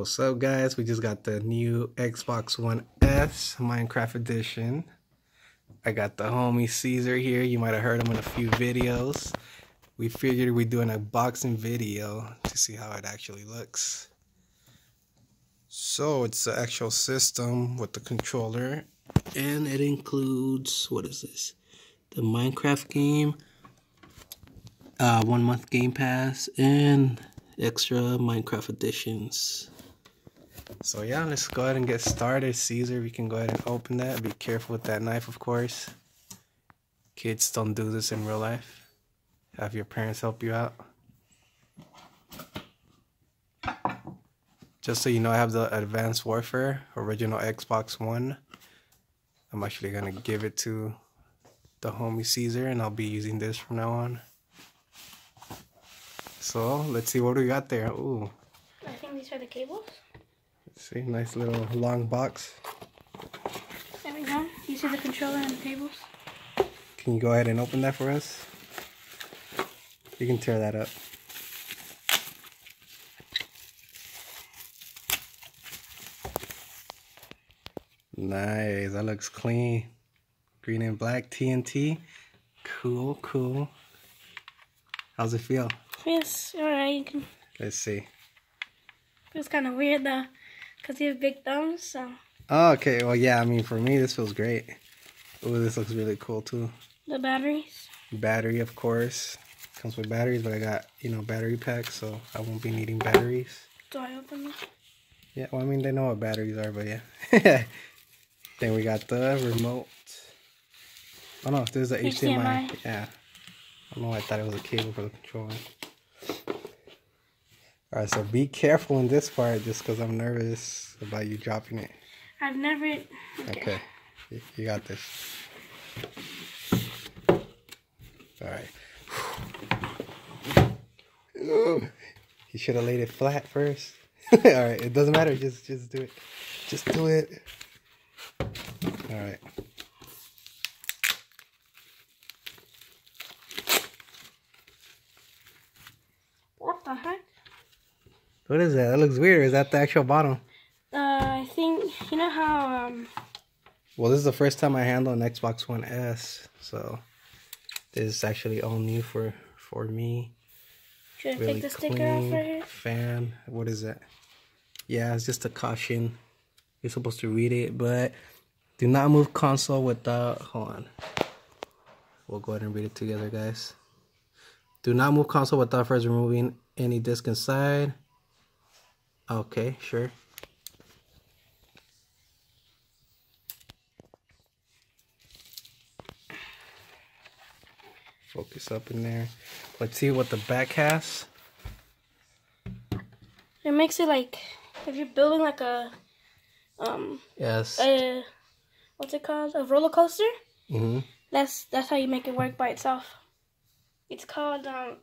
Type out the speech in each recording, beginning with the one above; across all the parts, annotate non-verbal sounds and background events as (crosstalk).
What's up guys? We just got the new Xbox One S Minecraft Edition. I got the homie Caesar here. You might have heard him in a few videos. We figured we'd do an unboxing video to see how it actually looks. So it's the actual system with the controller and it includes, what is this? The Minecraft game, uh, one month Game Pass, and extra Minecraft editions. So yeah, let's go ahead and get started. Caesar, we can go ahead and open that. Be careful with that knife, of course. Kids don't do this in real life. Have your parents help you out. Just so you know, I have the Advanced Warfare original Xbox One. I'm actually gonna give it to the homie Caesar and I'll be using this from now on. So let's see what we got there. Ooh. I think these are the cables. See, nice little long box. There we go. You see the controller and the cables? Can you go ahead and open that for us? You can tear that up. Nice, that looks clean. Green and black TNT. Cool, cool. How's it feel? Feels alright. Let's see. Feels kind of weird though, cause you have big thumbs. So. Oh, okay. Well, yeah. I mean, for me, this feels great. Oh, this looks really cool too. The batteries. Battery, of course. Comes with batteries, but I got you know battery packs, so I won't be needing batteries. Do I open them? Yeah. Well, I mean, they know what batteries are, but yeah. (laughs) then we got the remote. Oh no, there's the HDMI. HDMI. Yeah. I don't know. I thought it was a cable for the controller. All right, so be careful in this part, just because I'm nervous about you dropping it. I've never. Okay, you, you got this. All right. You should have laid it flat first. (laughs) All right, it doesn't matter. Just, just do it. Just do it. All right. What the heck? What is that? That looks weird. Is that the actual bottom? Uh, I think you know how um. Well, this is the first time I handle an Xbox One S, so this is actually all new for for me. Should I Really take the sticker off right here? fan. What is that? Yeah, it's just a caution. You're supposed to read it, but do not move console without. Hold on. We'll go ahead and read it together, guys. Do not move console without first removing any disk inside. Okay, sure. Focus up in there. Let's see what the back has. It makes it like if you're building like a um Yes. a what's it called a roller coaster. Mm-hmm. That's that's how you make it work by itself. It's called um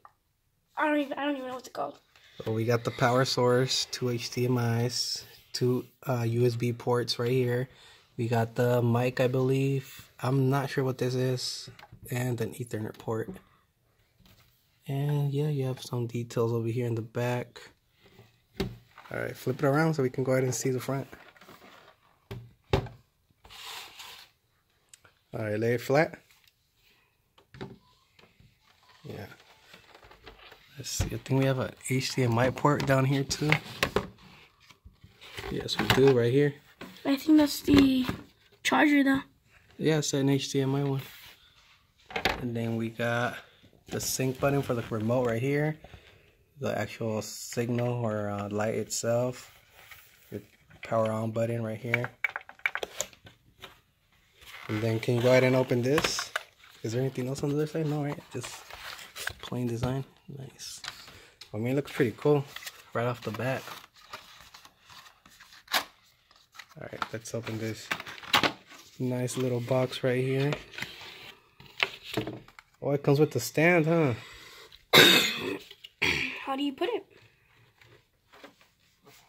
I don't even I don't even know what it's called. We got the power source, two HDMI's, two uh, USB ports right here. We got the mic, I believe. I'm not sure what this is, and an Ethernet port. And yeah, you have some details over here in the back. All right, flip it around so we can go ahead and see the front. All right, lay it flat. Yeah. Let's see. I think we have a HDMI port down here too. Yes, we do right here. I think that's the charger though. Yeah, it's an HDMI one. And then we got the sync button for the remote right here. The actual signal or uh, light itself. Your power on button right here. And then can you go ahead and open this? Is there anything else on the other side? No, right? Just plain design. Nice. I mean, it looks pretty cool right off the bat. All right, let's open this nice little box right here. Oh, it comes with the stand, huh? (coughs) How do you put it?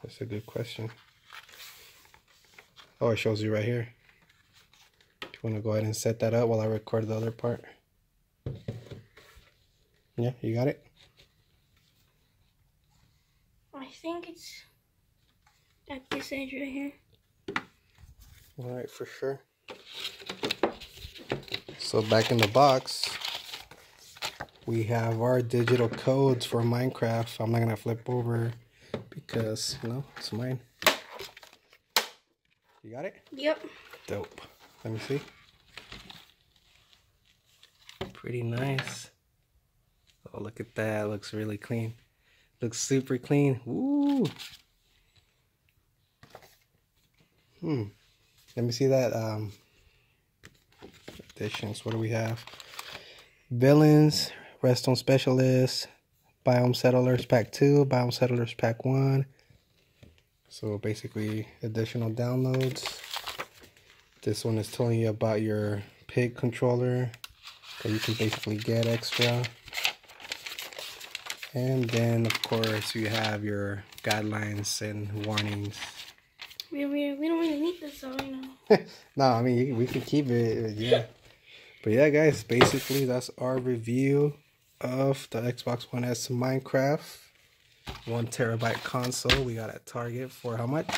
That's a good question. Oh, it shows you right here. You want to go ahead and set that up while I record the other part? Yeah, you got it? I think it's at this edge right here. All right, for sure. So back in the box, we have our digital codes for Minecraft. I'm not gonna flip over because you know it's mine. You got it? Yep. Dope. Let me see. Pretty nice. Oh, look at that. Looks really clean. Looks super clean. Woo. Hmm. Let me see that. Um, additions. What do we have? Villains, Redstone Specialist, Biome Settlers Pack 2, Biome Settlers Pack 1. So basically additional downloads. This one is telling you about your pig controller that you can basically get extra. And then of course you have your guidelines and warnings. We, we, we don't really need this, so you know. (laughs) no, I mean you, we can keep it, yeah. But yeah, guys, basically that's our review of the Xbox One S Minecraft one terabyte console. We got at Target for how much?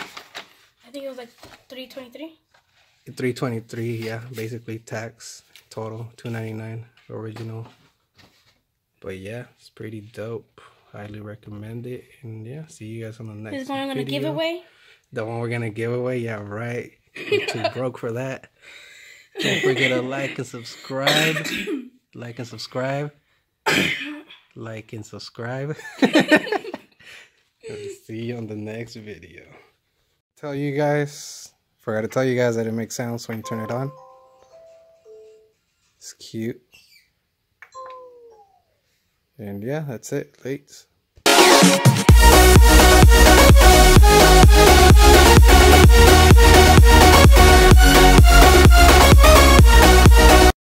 I think it was like 323 323 yeah basically tax total 299 original but yeah it's pretty dope. Highly recommend it. And yeah see you guys on the next this one i'm gonna give away? The one we're gonna give away? Yeah right. (laughs) You're too broke for that. Don't forget to like and subscribe. Like and subscribe. Like and subscribe. See you on the next video. Tell you guys Forgot to tell you guys that it makes sounds when you turn it on. It's cute. And yeah, that's it. Late.